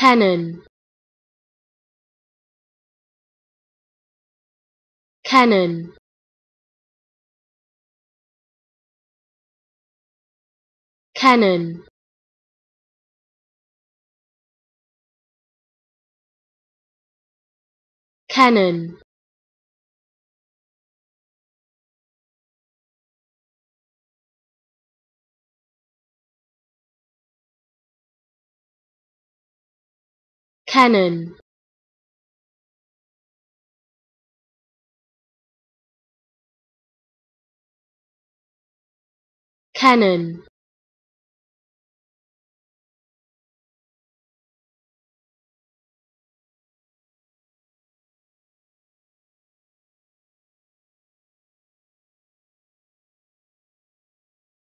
cannon cannon cannon cannon cannon cannon